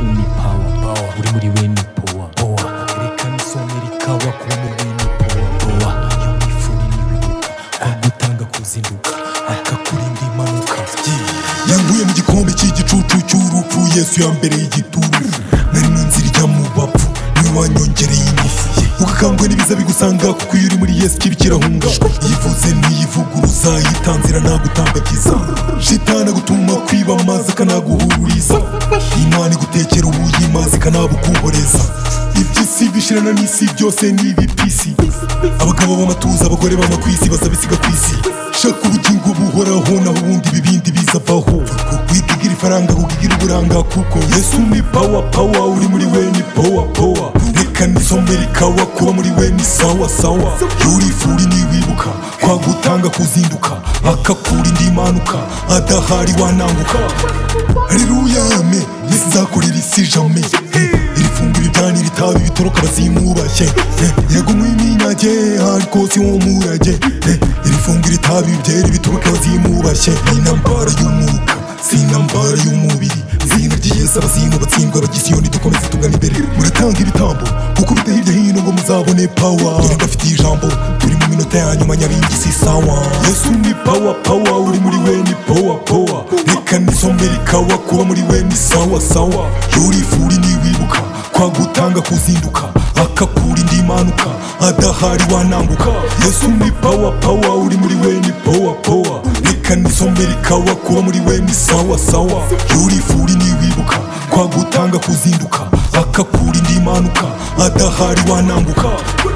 so ni power power uri muri we ni power power erekana isomo rikawa kuba muri we ni power power iyo mwifuni n'ibibuka kwa gutanga kuzinduka akakurinda impanuka yanguye mu gikombe cy'igicucu cy'urupfu yesu yambereye igituru nari mu nzira ijya mu bapfu niwe wanyongereye ingufu ugakangwe n'ibiza bigusanga kuko iyo uri muri yesu kibi kirahunga yivuze ntiyivuguruza yitanzira ntabwo utambagiza zitekera ubuyima zikanabukuhoreza iby'isi bishirana n'isi byose ni ibipisi abagabo b'amatuza abagore baba ku isi bazabisiga ku isi shaka ubugingo buhoraho naho ubundi ibibindi bizavaho wigigira ifaranga kugigira uburanga kuko yesu ni pawa pawa uri muri we ni pawa pawa nizo mbere ikawa kuba muri we ni sawa sawa yurifuri niwibuka kwa gutanga kuzinduka akakura indi manuka adahari wananguka haleluya ame nzakorera isi jame irifungura ibyani ritaba ibitoroka bazimubashye yego mwiminyage hariko si wo murage irifungura itabi ibyera ibitoroka bazimubashye ni intambara y'umwuka si intambara y'umubiri bisaba singo batsindwa bagisiyoni dukomeze tugana imbere muratanga ibitambo kuko bite hirya hino ngo muzabone pawa dore ndafitiye ijambo turi mu minota ya nyuma si sawa yesu ni pawa pawa uri muri we ni pawa pawa reka nisomere ikawa kuba muri we ni sawa sawa yorifuri niwibuka kwagutanga kuzinduka akakura indi manuka adahari wananguka yesu ni pawa pawa uri muri we ni ikawa kuba muri we ni sawa sawa yurifuri niwibuka kwagutanga kuzinduka akakura indi mpanuka adahari wanambuka